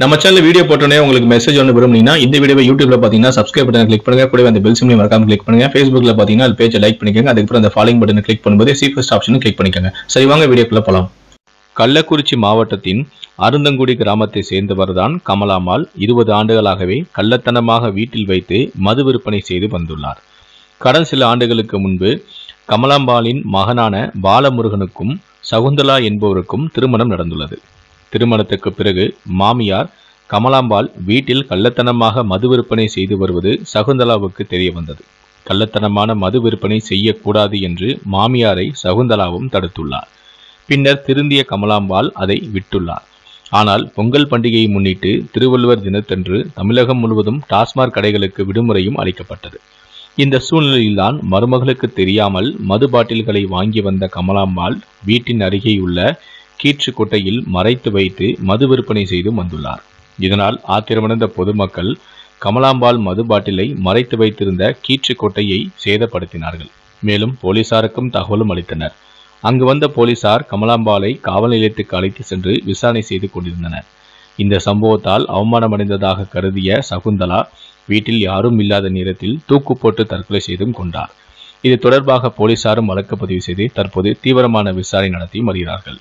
நம்ம channel video போட்டோன்னே உங்களுக்கு மெசேஜ் ஒன்று விரும்புனீங்கன்னா இந்த வீடியோ யூடியூப்ல பார்த்தீங்கன்னா சப்ஸ்கிரைப் பட்டன் கிளிக் பண்ணுங்க. கூட அந்த பெல் சிம்லையும் மறக்காம கிளிக் பண்ணுங்க. ஃபேஸ்புக்ல பார்த்தீங்கன்னா அது பேஜை லைக் பண்ணிக்கோங்க. அதுக்கப்புறம் அந்த ஃபாலோயிங் பட்டனை கிளிக் பண்ணும்போது சி ஃபர்ஸ்ட் ஆப்ஷனும் கிளிக் பண்ணிக்கோங்க. சரி வாங்க வீடியோக்குள்ள போலாம். கள்ளக்குறிச்சி மாவட்டத்தின் அருந்தங்குடி கிராமத்தை சேர்ந்தவர்தான் கமலாமால் இருபது ஆண்டுகளாகவே கள்ளத்தனமாக வீட்டில் வைத்து மது விற்பனை செய்து வந்துள்ளார். கடந்த சில ஆண்டுகளுக்கு முன்பு கமலாம்பாலின் மகனான பாலமுருகனுக்கும் சகுந்தலா என்பவருக்கும் திருமணம் நடந்துள்ளது. திருமணத்துக்கு பிறகு மாமியார் கமலாம்பாள் வீட்டில் கள்ளத்தனமாக மது விற்பனை செய்து வருவது சகுந்தலாவுக்கு தெரிய வந்தது கள்ளத்தனமான மது விற்பனை செய்யக்கூடாது என்று மாமியாரை சகுந்தலாவும் தடுத்துள்ளார். பின்னர் திருந்திய கமலாம்பாள் அதை விட்டுள்ளார். ஆனால் பொங்கல் பண்டிகையை முன்னிட்டு திருவள்ளுவர் தினத்தன்று தமிழகம் முழுவதும் டாஸ்மாக் கடைகளுக்கு விடுமுறையும் அளிக்கப்பட்டது. இந்த சூழ்நிலையில்தான் மருமகளுக்கு தெரியாமல் மது பாட்டில்களை வாங்கி வந்த கமலாம்பாள் வீட்டின் அருகேயுள்ள கீற்று கொட்டையில் மறைத்து வைத்து மது விற்பனை செய்து வந்துள்ளார். இதனால் ஆத்திரமடைந்த பொதுமக்கள் கமலாம்பாள் மது பாட்டிலை மறைத்து வைத்திருந்த கீற்று கொட்டையை சேதப்படுத்தினார்கள். மேலும் போலீசாருக்கும் தகவலும் அளித்தனர். அங்கு வந்த போலீசார் கமலாம்பாளை காவல் நிலையத்துக்கு அழைத்து சென்று விசாரணை செய்து கொண்டிருந்தனர். இந்த சம்பவத்தால் அவமானமடைந்ததாக கருதிய சகுந்தலா வீட்டில் யாரும் இல்லாத நேரத்தில் தூக்கு போட்டு தற்கொலை செய்தும் கொண்டார். இது தொடர்பாக போலீசாரும் வழக்கு பதிவு செய்து தற்போது தீவிரமான விசாரணை நடத்தி வருகிறார்கள்.